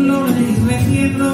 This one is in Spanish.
flores reciendo